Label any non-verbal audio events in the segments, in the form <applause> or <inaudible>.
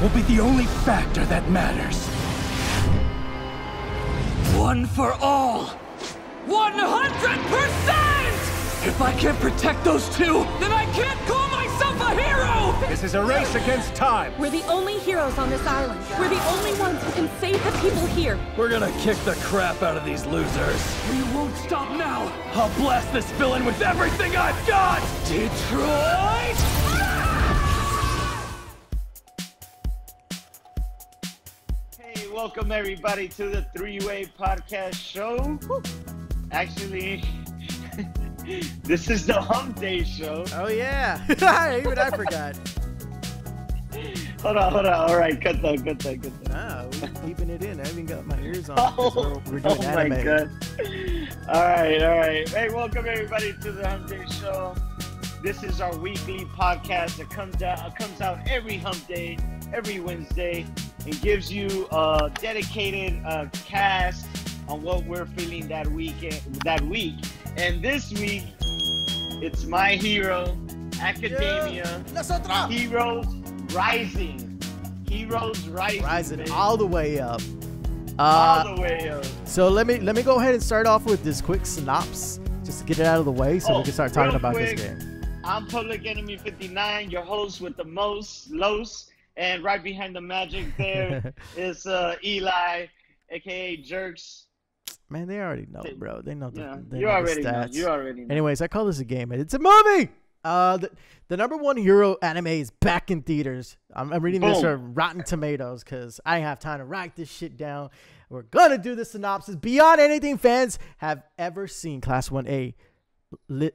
will be the only factor that matters. One for all. 100%! If I can't protect those two, then I can't call myself a hero! This is a race against time. We're the only heroes on this island. We're the only ones who can save the people here. We're gonna kick the crap out of these losers. We won't stop now. I'll blast this villain with everything I've got! Detroit! Welcome everybody to the Three Way Podcast Show. Actually, <laughs> this is the Hump Day Show. Oh yeah, <laughs> even I forgot. <laughs> Hold on, hold on. All right, cut that, cut that, cut that. Nah, we're keeping it in. I even got my ears on. Oh, we're, we're doing oh my anime. god. All right, all right. Hey, welcome everybody to the Hump Day Show. This is our weekly podcast that comes out comes out every Hump Day, every Wednesday, and gives you a dedicated uh, cast on what we're feeling that weekend that week. And this week, it's My Hero Academia Nosotros. Heroes Rising. Heroes Rising. Rising baby. all the way up. all Uh, the way up. so let me let me go ahead and start off with this quick synopsis, just to get it out of the way, so Oh, we can start talking about quick. this game. I'm Public Enemy 59, your host with the most, Los, and right behind the magic there <laughs> is uh, Eli, aka Jerks. Man, they already know, bro. They know the, Yeah, they you know the already know. stats. You already know. Anyways, I call this a game, it's a movie. Uh, the, the number one hero anime is back in theaters. I'm, I'm reading this from Rotten Tomatoes because I have time to write this shit down. We're gonna do the synopsis. Beyond anything fans have ever seen, Class One A li-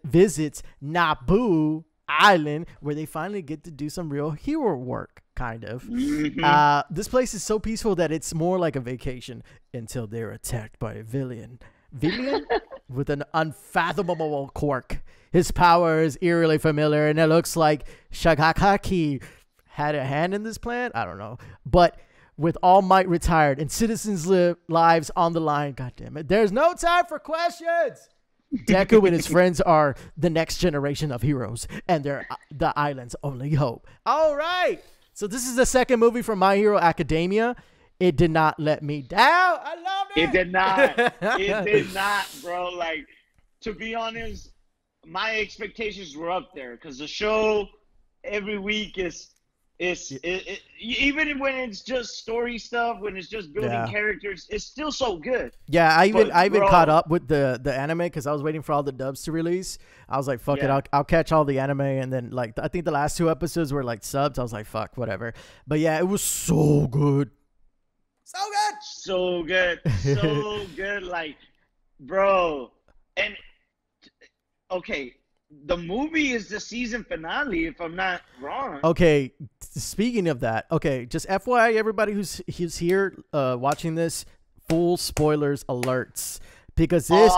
visits Nabu Island, where they finally get to do some real hero work, kind of. Mhm. Uh, this place is so peaceful that it's more like a vacation until they're attacked by a villain. Villain <laughs> with an unfathomable quirk. His power is eerily familiar, and it looks like Shigaraki had a hand in this plan. I don't know, but with All Might retired and citizens' li- lives on the line, God damn it, there's no time for questions. Deku and his <laughs> friends are the next generation of heroes, and they're uh, the island's only hope. All right. So this is the second movie from My Hero Academia. It did not let me down. I loved it. It did not. <laughs> it did not, bro. Like, to be honest, my expectations were up there because the show every week is. Is it, it, even when it's just story stuff, when it's just building Yeah. characters, it's still so good. Yeah, I even But, I even bro- caught up with the the anime because I was waiting for all the dubs to release. I was like, fuck it, I'll, I'll catch all the anime, and then like I think the last two episodes were like subs. I was like, fuck, whatever. But yeah, it was so good, so good. so good, so <laughs> good. Like, bro, and okay, the movie is the season finale, if I'm not wrong. Okay, speaking of that, okay, just FYI, everybody who's who's here uh, watching this, full spoilers alerts. Because this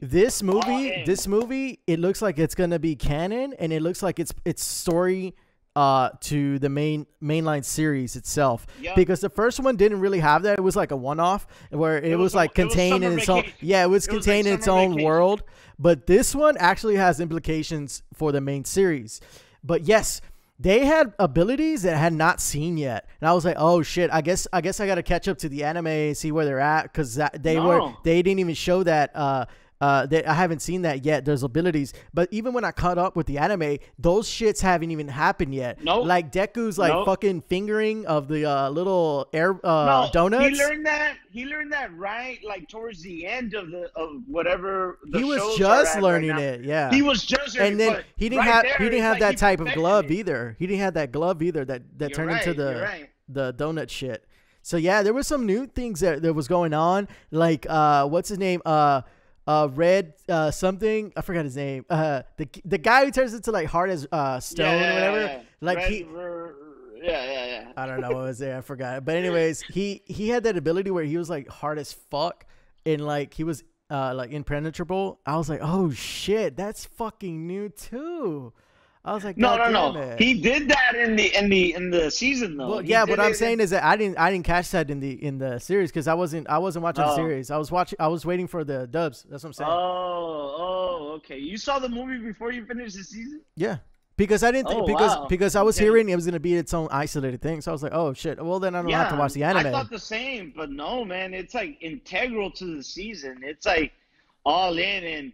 this movie this movie it looks like it's gonna be canon and it looks like it's it's story uh to the main mainline series itself. Because the first one didn't really have that. It was like a one-off where it, It was, was a- like it was contained in its own yeah it was It was like contained in its own vacation. world. But this one actually has implications for the main series. But yes they had abilities that I had not seen yet, and I was like, "Oh shit! I guess I guess I got to catch up to the anime and see where they're at because they were they didn't even show that uh uh they, I haven't seen that yet those abilities but even when I caught up with the anime those shits haven't even happened yet Nope. like Deku's like Nope. fucking fingering of the uh little air uh no, donuts He learned that. He learned that right, like towards the end of the of whatever. The he was just learning right it yeah He was just and then he didn't right have there, he didn't have like that type of glove it. either he didn't have that glove either that that You're turned into the right. the donut shit so yeah there was some new things that, that was going on like uh what's his name uh uh red uh something i forgot his name uh the the guy who turns into like hard as uh stone Yeah, or whatever yeah, yeah. like Red- he r- yeah, yeah, yeah. I don't know what was there. I forgot. <laughs> But anyways, he he had that ability where he was like hard as fuck and like he was uh like impenetrable. I was like, oh shit, that's fucking new too. I was like, No, no, no. it. He did that in the in the in the season though. well, yeah, what I'm saying is that I didn't I didn't catch that in the in the series because I wasn't I wasn't watching the Oh. series. I was watching I was waiting for the dubs. That's what I'm saying. Oh, oh, okay. You saw the movie before you finished the season? yeah. because I didn't think Oh, because wow. because I was Okay. hearing it was gonna be its own isolated thing. So I was like, oh shit. Well then I don't have to watch the I anime. thought the same, but no, man, it's like integral to the season. It's like all in and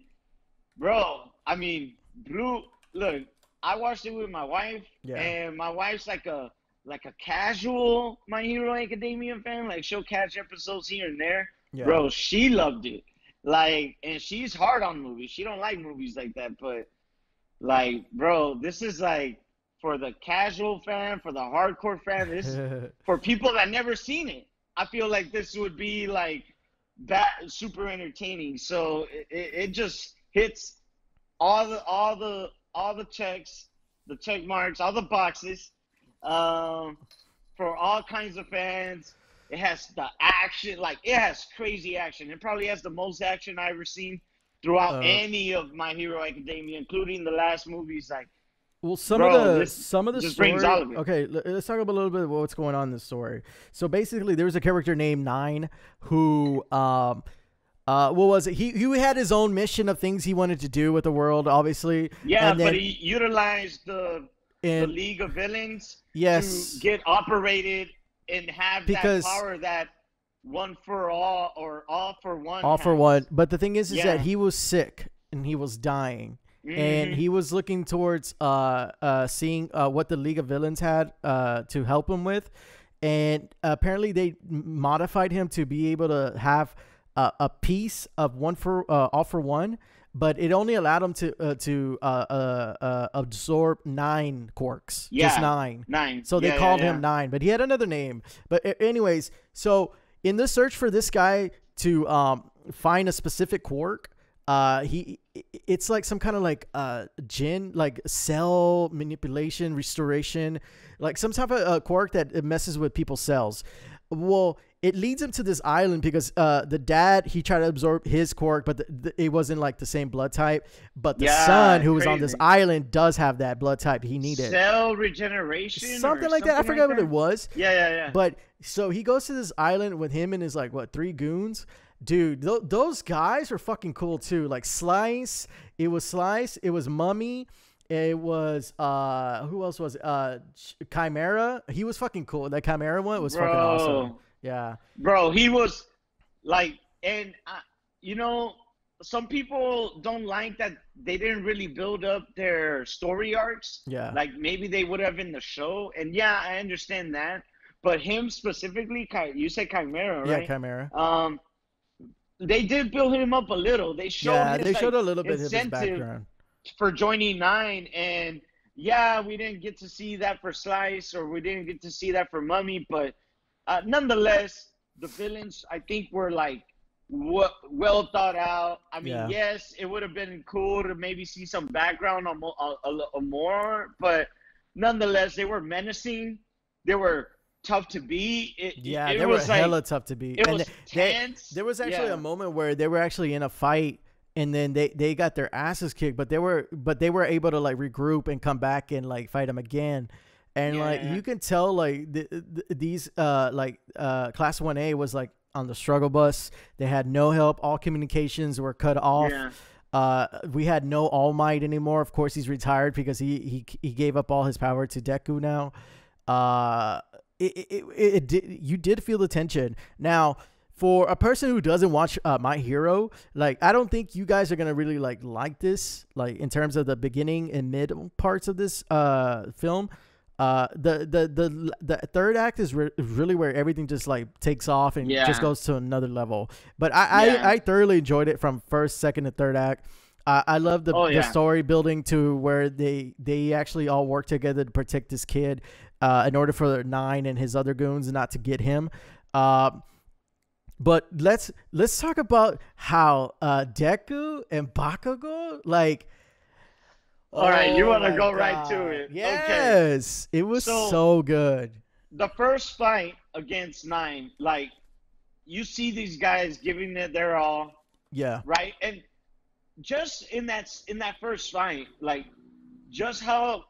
bro, I mean, Blue look, I watched it with my wife Yeah. and my wife's like a like a casual My Hero Academia fan, like she'll catch episodes here and there. Yeah. Bro, she loved it. Like and she's hard on movies. She don't like movies like that, but like, bro, this is like for the casual fan, for the hardcore fan, this <laughs> for people that never seen it, I feel like this would be like that super entertaining. So it, it, it just hits all the all the all the checks, the check marks, all the boxes um, for all kinds of fans. It has the action, like it has crazy action. It probably has the most action I've ever seen throughout Uh, any of My Hero Academia, including the last movies. Like Well, some Bro, of the this some of the story. of. Okay, let's talk about a little bit about what's going on in the story. So basically, there was a character named Nine who, um, uh, what was it? He he had his own mission of things he wanted to do with the world, obviously. yeah, and then, but he utilized the the League of Villains yes, to get operated and have Because- that power that one for all or all for one. all for one. But the thing is, is that he was sick and he was dying. and Mhm. he was looking towards uh, uh, seeing uh, what the League of Villains had uh, to help him with, and apparently they modified him to be able to have uh, a piece of one for uh, all for one, but it only allowed him to uh, to uh, uh, uh, absorb nine quirks, just Yeah. nine. nine. So they Yeah, called yeah. him Nine, but he had another name. But anyways, so in the search for this guy to um, find a specific quirk, uh, he it's like some kind of like uh gin, like cell manipulation, restoration, like some type of uh, quirk that messes with people's cells. Well, it leads him to this island because uh, the dad he tried to absorb his quirk, but the, the, it wasn't like the same blood type. But the Yeah, son who was on this island does have that blood type he needed Cell regeneration. something like that. I something forgot like what it was. Yeah, yeah, yeah. But so he goes to this island with him and his like what three goons. Dude, th- those guys are fucking cool too. Like Slice, it was Slice, it was Mummy, it was uh who else was it? uh Chimera. He was fucking cool. That Chimera one was fucking awesome. Yeah. Bro, he was like, and uh, you know, some people don't like that they didn't really build up their story arcs. Yeah. Like maybe they would have in the show. And yeah, I understand that. But him specifically, you said Chimera, right? Yeah? Chimera. um, they did build him up a little. They showed Yeah, his, they showed a little bit of his background. for joining Nine, and yeah, we didn't get to see that for Slice, or we didn't get to see that for Mummy, but uh, nonetheless, the villains I think were like w- well thought out. I mean, Yeah. yes, it would have been cool to maybe see some background on mo- a, a, a more, but nonetheless, they were menacing. They were tough to beat. It, Yeah, it they were was like, hella tough to beat. It And was they- tense. There was actually Yeah. a moment where they were actually in a fight and then they, they got their asses kicked, but they were but they were able to like regroup and come back and like fight them again. And like Yeah. you can tell like th- th- these uh like uh class 1A was like on the struggle bus. They had no help. All communications were cut off. Yeah. Uh, we had no All Might anymore. Of course, he's retired because he he he gave up all his power to Deku now. Uh, it it, it, it did, you did feel the tension. Now, for a person who doesn't watch uh, My Hero, like I don't think you guys are gonna really like like this, like in terms of the beginning and mid parts of this uh film. Uh, the the the the third act is re- really where everything just like takes off and Yeah. just goes to another level. But I, Yeah. I I thoroughly enjoyed it from first, second, and third act. Uh, I love the, Oh, the story building to where they they actually all work together to protect this kid, uh, in order for Nine and his other goons not to get him. Uh, but let's let's talk about how uh, Deku and Bakugo like. All right, you Oh wanna my go right to God. it. Okay. Yes, it was So- so good. the first fight against Nine, like you see these guys giving it their all, Yeah, right? And just in that in that first fight, like just how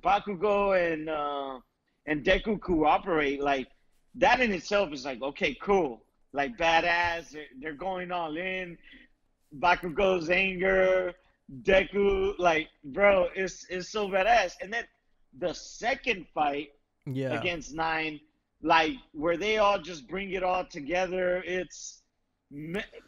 Bakugo and uh, and Deku cooperate, like that in itself is like okay, cool, like badass. They're, they're going all in. Bakugo's anger, Deku, like, bro, it's it's so badass. And then the second fight Yeah. against Nine, like where they all just bring it all together. It's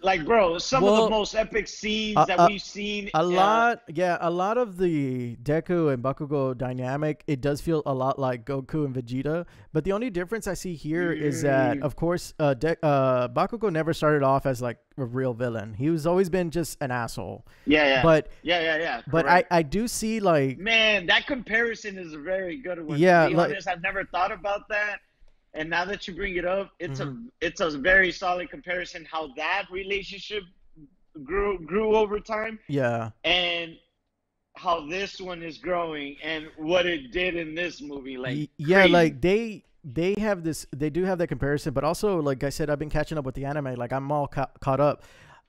like, bro, some of the most epic scenes uh, that uh, we've seen. A uh, lot, yeah, a lot of the Deku and Bakugo dynamic, it does feel a lot like Goku and Vegeta. But the only difference I see here is that, Mm. of course, uh, De- uh, Bakugo never started off as like a real villain. He was always been just an asshole. Yeah, yeah, But yeah, yeah, yeah. but correct. I, I do see like man, that comparison is a very good one. Yeah, to be like- honest, I've never thought about that. And now that you bring it up, it's Mm-hmm. a it's a very solid comparison how that relationship grew grew over time yeah and how this one is growing and what it did in this movie. Like yeah crazy. like they they have this they do have that comparison but also like i said i've been catching up with the anime like i'm all ca- caught up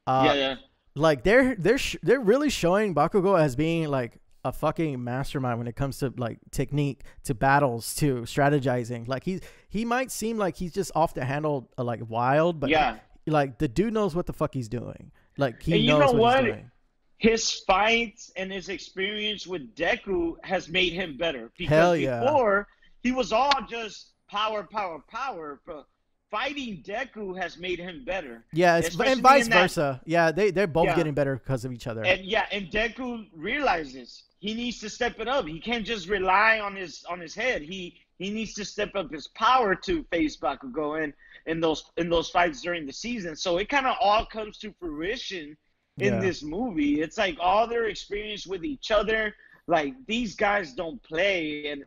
uh yeah, yeah. like they're they're sh- they're really showing bakugo as being like a fucking mastermind when it comes to like technique to battles to strategizing like he's he might seem like he's just off the handle uh, like wild but Yeah. like the dude knows what the fuck he's doing like he And you knows know what, what? he's doing his fights and his experience with Deku has made him better. Because Hell yeah. before he was all just power, power, power. But fighting Deku has made him better. yeah and vice in that- versa yeah they they're both Yeah. getting better because of each other And yeah, and Deku realizes he needs to step it up. He can't just rely on his on his head. He he needs to step up his power to face Bakugo in in those in those fights during the season. So it kind of all comes to fruition in Yeah. this movie. It's like all their experience with each other. Like these guys don't play, and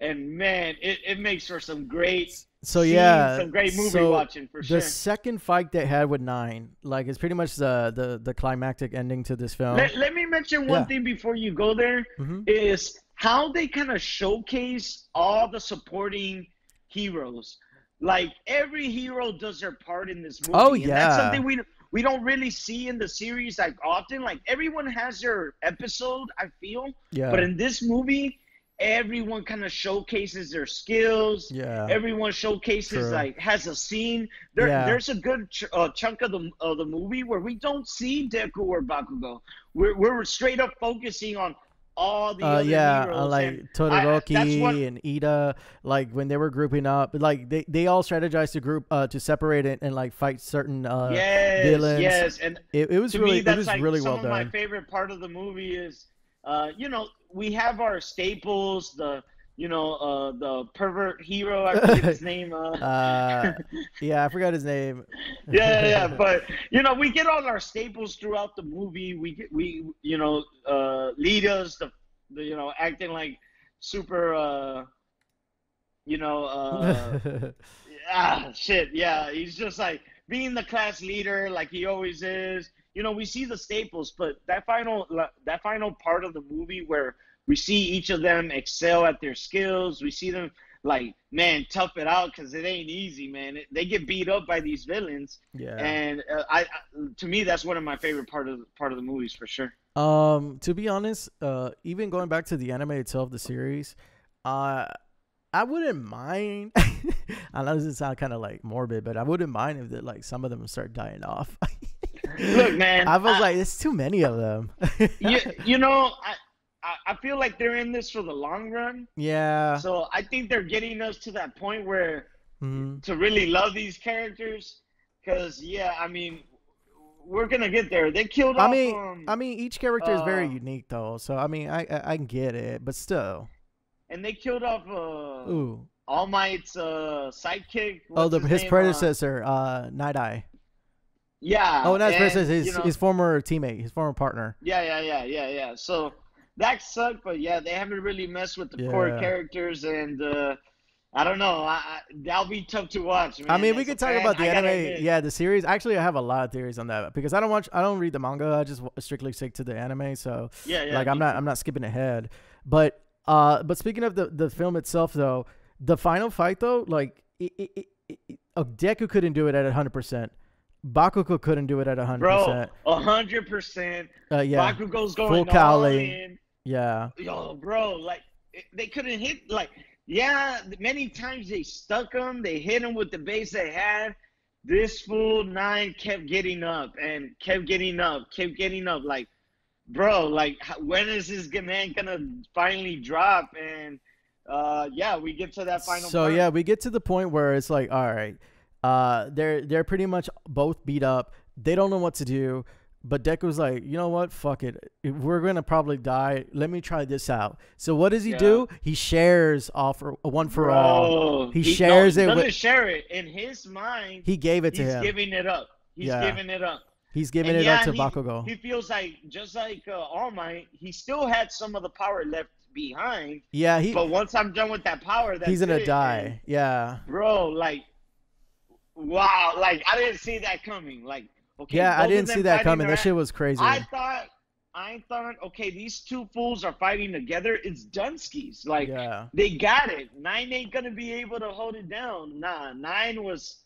and man, it, it makes for some great so scenes, yeah some great movie so watching for sure. the second fight they had with nine like it's pretty much the the the climactic ending to this film Let, let me mention one Yeah. thing before you go there is Mhm. how they kind of showcase all the supporting heroes. Like every hero does their part in this movie. Oh, and that's something we we don't really see in the series like often. Like everyone has their episode, I feel. yeah But in this movie, everyone kind of showcases their skills. yeah Everyone showcases True. like has a scene. There, Yeah. there's a good ch- uh, chunk of the of the movie where we don't see Deku or Bakugo. We're we're straight up focusing on all the uh, other yeah, heroes. uh, like and I- Todoroki what- and Iida, like when they were grouping up, like they, they all strategized to group uh to separate it and like fight certain uh yes, villains. yes, and It, it was really it was like really some well of my favorite part of the movie is, uh, you know, we have our staples, the you know, uh, the pervert hero. I forget his <laughs> name. Uh, Uh, yeah, I forgot his name. <laughs> yeah, yeah, yeah, <laughs> but you know, we get all our staples throughout the movie. We get, we, you know, uh, Iida's the, the, you know, acting like super, uh, you know, uh, ah, shit, yeah, he's just like being the class leader, like he always is. You know, we see the staples, but that final, that final part of the movie where we see each of them excel at their skills, we see them like, man, tough it out because it ain't easy, man. It, they get beat up by these villains, yeah. and uh, I, I, to me, that's one of my favorite part of part of the movies for sure. Um, to be honest, uh, even going back to the anime itself, the series, uh, I wouldn't mind. <laughs> I know this sound kind of like morbid, but I wouldn't mind if the, like some of them start dying off. <laughs> Look, man, I was I- like, it's too many of them. you, <laughs> you know, I, I, I feel like they're in this for the long run. yeah. So I think they're getting us to that point where Mhm. to really love these characters. Because yeah, I mean, we're gonna get there. They killed I off. mean, um, I mean, each character is very uh, unique though. So I mean, I I, I can get it, but still. And they killed off uh, Ooh. All Might's uh, sidekick. Oh, the his, name? Uh, predecessor, uh, Night Eye. yeah. Oh, not his predecessor, his you know, his former teammate, his former partner. Yeah, yeah, yeah, yeah, yeah. So that sucked, but yeah, they haven't really messed with the core characters, and uh, I don't know. I, I, that'll be tough to watch. Man. I mean, we As a could talk fan, about the I anime, yeah, the series. Actually, I have a lot of theories on that because I don't watch, I don't read the manga. I just strictly stick to the anime. So, yeah, yeah. like, I'm not, too. I'm not skipping ahead. But, uh, but speaking of the the film itself, though, the final fight, though, like, it, it, it, Deku couldn't do it at 100. percent Bakugo couldn't do it at 100. Bro, percent a hundred percent. Uh, yeah, Bakugo's going Full all Cowley. in. yeah, Yo, bro, like they couldn't hit. Like, yeah, many times they stuck him. They hit him with the base they had. This fool nine kept getting up and kept getting up, kept getting up. Like, bro, like when is this man gonna finally drop? And uh, yeah, we get to that final. so part. yeah, we get to the point where it's like, all right, uh, they're they're pretty much both beat up. They don't know what to do. But Deku's like, you know what? Fuck it. If We're gonna probably die. Let me try this out. So what does he Yeah. do? He shares offer a one for all. Bro, He shares no, it doesn't with- share it in his mind. He gave it to he's him. giving it up. He's Yeah. giving it up. He's giving And it yeah, up to he, Bakugo. He feels like just like uh, All Might, he still had some of the power left behind. yeah, he But once I'm done with that power, that's he's gonna it. die. And, Yeah. bro. Like, wow, like I didn't see that coming. Like, okay, Yeah, I didn't see that coming. That shit was crazy. I thought, I thought, okay, these two fools are fighting together. It's Dunskies. Like, yeah. they got it. Nine ain't gonna be able to hold it down. Nah, nine was.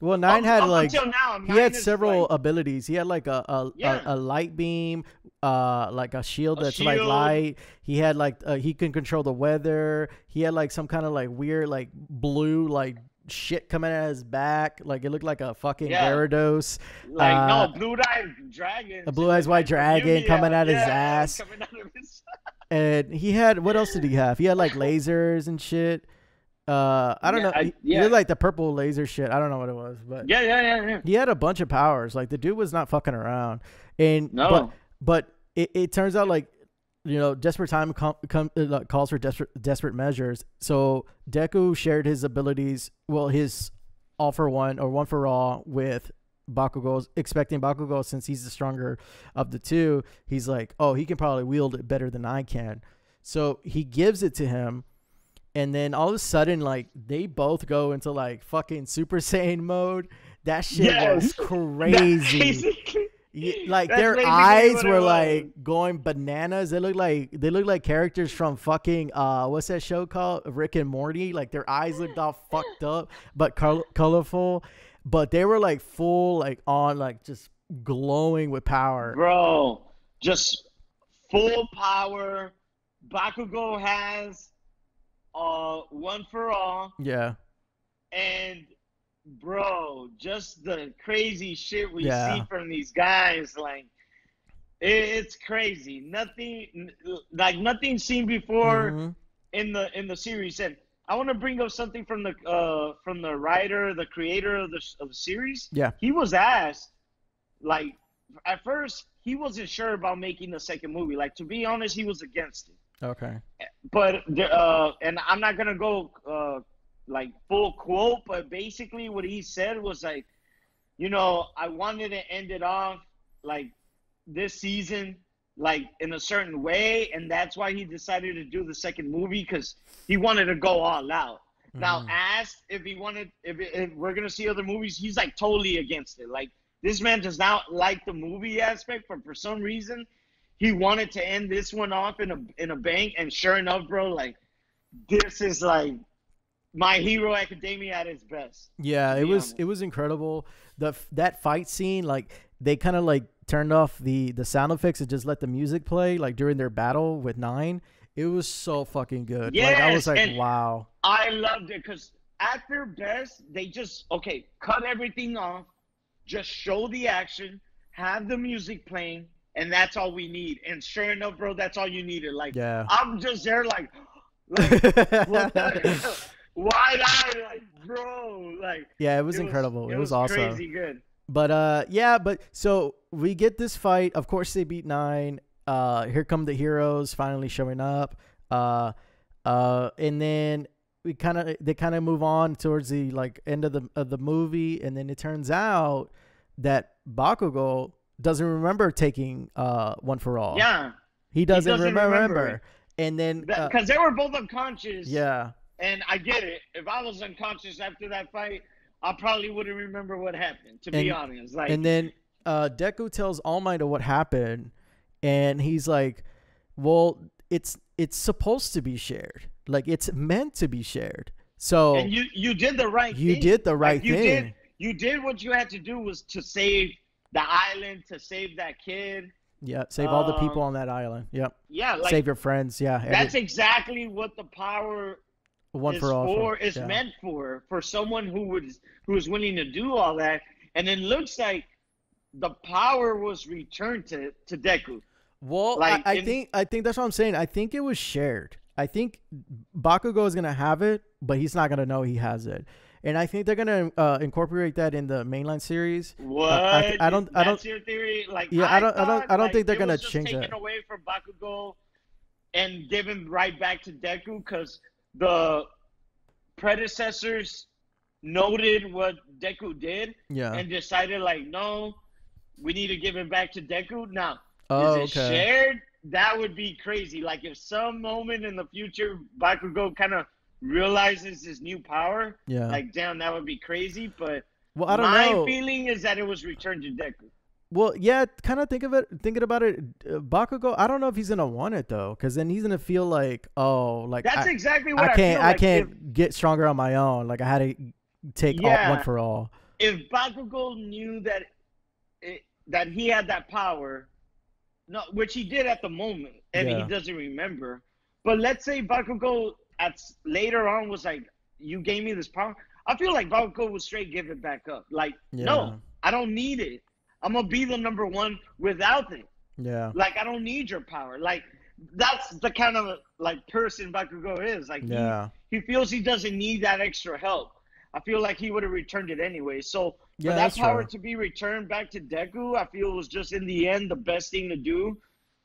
Well, nine up- had up like now, he had several like, abilities. He had like a a, Yeah. a, a light beam, uh, like a shield A that's like light. He had like uh, he can control the weather. He had like some kind of like weird like blue like shit coming out of his back. Like it looked like a fucking Yeah. Gyarados. like uh, no blue eyes dragon. a blue eyes white dragon coming out his ass. Out of his. <laughs> And he had what else did he have? He had like lasers and shit. Uh, I don't Yeah, know. I- he, he yeah. like the purple laser shit. I don't know what it was, but Yeah, yeah, yeah, yeah. he had a bunch of powers. Like the dude was not fucking around. And No. but but it, it turns out like you know desperate time com- com- uh, calls for desperate desperate measures. So Deku shared his abilities, well his all for one or one for all with Bakugo, expecting Bakugo since he's the stronger of the two. He's like, oh, he can probably wield it better than I can. So he gives it to him. And then all of a sudden, like they both go into like fucking Super Saiyan mode. That shit was crazy. Like That's their eyes were like going bananas. They look like they look like characters from fucking uh what's that show called? Rick and Morty. Like their eyes looked all fucked up but col- colorful. But they were like full like on like just glowing with power. bro, just full power. Bakugo has uh one for all, Yeah. and bro, just the crazy shit we Yeah. see from these guys, like it's crazy. Nothing like nothing seen before. Mhm. in the in the series and I want to bring up something from the uh from the writer, the creator of the of the series. Yeah. He was asked like at first he wasn't sure about making the second movie. Like to be honest, he was against it. Okay. But uh and I'm not going to go uh like full quote, but basically what he said was like you know, I wanted to end it off like this season like in a certain way and that's why he decided to do the second movie because he wanted to go all out now Mhm. asked if he wanted if, if we're gonna see other movies he's like totally against it like this man does not like the movie aspect but for some reason he wanted to end this one off in a in a bang and sure enough bro like this is like my hero academia at its best Yeah, it was honest. it was incredible. The that fight scene, like they kind of like turned off the the sound effects and just let the music play, like during their battle with Nine. It was so fucking good. like I was like, wow. I loved it because at their best, they just okay, cut everything off, just show the action, have the music playing, and that's all we need. And sure enough, bro, that's all you needed. Like Yeah. I'm just there, like, <laughs> like what the- wide eyed, like, bro, like yeah, it was incredible. It, was, awesome. crazy good. But uh, yeah, but so we get this fight. Of course, they beat Nine. Uh, here come the heroes finally showing up. Uh, uh, and then we kind of they kind of move on towards the like end of the of the movie, and then it turns out that Bakugo doesn't remember taking uh one for all. Yeah, he doesn't, doesn't remember. remember. And then uh, because they were both unconscious. yeah, And I get it. If I was unconscious after that fight, I probably wouldn't remember what happened. To be And- honest, like, and then uh, Deku tells All Might what happened, and he's like, "Well, it's it's supposed to be shared. Like it's meant to be shared. So and you you did the right. you thing. did the right Like, you thing. Did, you did what you had to do was to save the island, to save that kid. yeah, save all the people um, on that island. Yep, Yeah, like save your friends. Yeah, every- that's exactly what the power one is for all. for, is yeah. meant for for someone who would who is willing to do all that. And it looks like the power was returned to to Deku. Well, Like, I, I in- think I think that's what I'm saying. I think it was shared. I think Bakugo is gonna have it, but he's not gonna know he has it. And I think they're gonna uh, incorporate that in the mainline series. What? I- I don't- I don't- your theory. Like, Yeah, I don't- I don't- I don't like, think they're gonna change taken that. away from Bakugo and given right back to Deku because the predecessors noted what Deku did Yeah. and decided like, no, we need to give it back to Deku. Now, oh, is it okay. shared? That would be crazy. Like if some moment in the future Bakugo kind of realizes his new power, Yeah. like damn, that would be crazy. But well, I don't my know. My feeling is that it was returned to Deku. Well, yeah, kind of think of it, thinking about it. Uh, Bakugo, I don't know if he's gonna want it though, because then he's gonna feel like, oh, like That's I, exactly what I I, can't, I like can't get stronger on my own. Like I had to take all, one for all. If, if Bakugo knew that it, that he had that power, no, which he did at the moment, and Yeah. he doesn't remember. But let's say Bakugo at later on was like, "You gave me this power." I feel like Bakugo would straight give it back up. Like, Yeah. no, I don't need it. I'm gonna be the number one without it. Yeah, Like, I don't need your power. Like, that's the kind of like person Bakugo is. Like, yeah, he feels he doesn't need that extra help. I feel like he would have returned it anyway. So Yeah, for that power to be returned back to Deku, I feel was just in the end the best thing to do.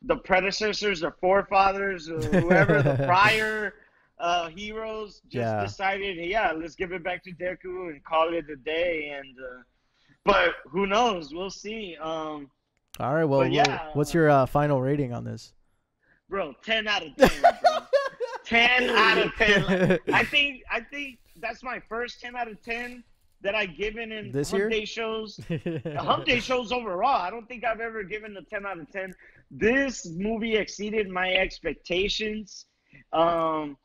The predecessors, the forefathers, whoever, the <laughs> prior uh, heroes just Yeah. decided, yeah, let's give it back to Deku and call it a day. And uh, but who knows? We'll see. Um, All right. Well, yeah, what's uh, your uh, final rating on this? bro, ten out of ten. Bro. <laughs> ten out of ten. <laughs> I think I think that's my first ten out of ten that I've given in This Hump year? Day shows. <laughs> The Hump Day shows overall. I don't think I've ever given a ten out of ten. This movie exceeded my expectations. Um,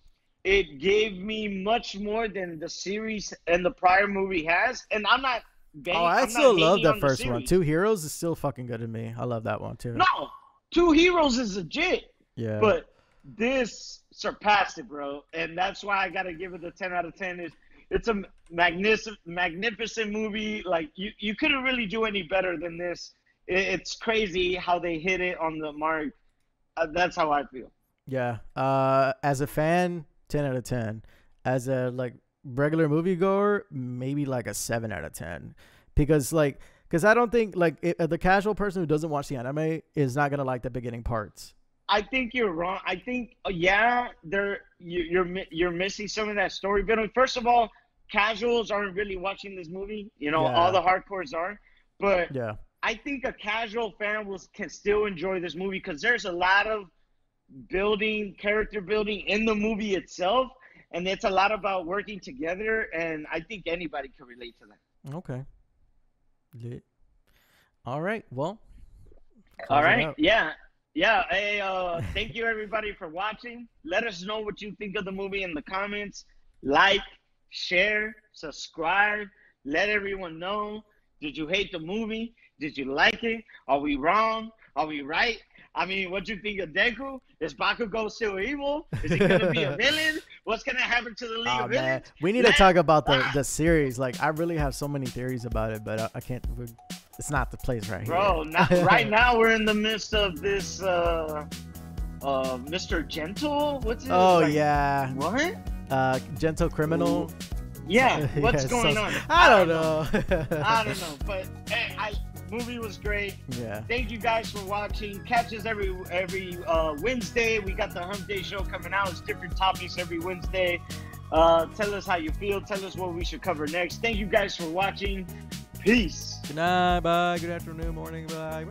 it gave me much more than the series and the prior movie has, and I'm not. bang- oh, I I'm still love the first one. Two Heroes is still fucking good to me. I love that one too. No, Two Heroes is legit. yeah. But this surpassed it, bro, and that's why I gotta give it a ten out of ten. It's it's a magnificent, magnificent movie. Like you, you couldn't really do any better than this. It, it's crazy how they hit it on the mark. Uh, that's how I feel. Yeah. Uh, as a fan, ten out of ten. As a like regular moviegoer, maybe like a seven out of ten, because like, because I don't think like it, uh, the casual person who doesn't watch the anime is not gonna like the beginning parts. I think you're wrong. I think uh, yeah, there you, you're you're missing some of that story But First of all, casuals aren't really watching this movie. You know, Yeah. all the hardcores are, but Yeah. I think a casual fan will can still enjoy this movie because there's a lot of building, character building in the movie itself, and it's a lot about working together. And I think anybody can relate to that. Okay. Lit. All right. Well. All right, yeah, yeah. Hey, uh, thank you everybody for watching. Let us know what you think of the movie in the comments. Like, share, subscribe. Let everyone know. Did you hate the movie? Did you like it? Are we wrong? Are we right? I mean, what do you think of Deku? Is Bakugo still evil? Is he gonna be a <laughs> villain? What's gonna happen to the League Oh of man, Villains? we need to talk about the the series. Like, I really have so many theories about it, but I, I can't. It's not the place right Bro, here. not, right <laughs> now we're in the midst of this uh uh Mr. Gentle? What's it? Oh like- yeah, What? uh, gentle criminal. Yeah, <laughs> what's Yeah, going so- on? I don't know. I don't know, but hey, I movie was great. yeah. Thank you guys for watching. Catch us every every uh, Wednesday. We got the Hump Day show coming out. It's different topics every Wednesday. Uh, tell us how you feel. Tell us what we should cover next. Thank you guys for watching. Peace. Good night. Bye. Good afternoon. Morning. Bye.